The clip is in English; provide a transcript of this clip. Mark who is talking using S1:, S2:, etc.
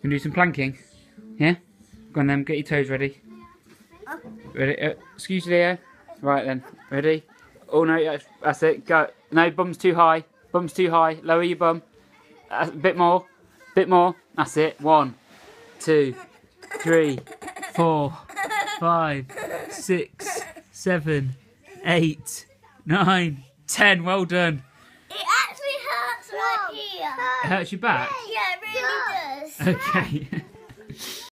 S1: Can do some planking? Yeah? Go on then, get your toes ready. Ready? Uh, excuse Leo. Right then, ready? Oh no, that's, that's it, go. No, bum's too high. Bum's too high. Lower your bum. A bit more. Bit more. That's it. One, two, three, four, five, six, seven, eight, nine, ten. Well done.
S2: It actually hurts right here.
S1: It hurts your back?
S2: Yeah, it really does.
S1: Okay.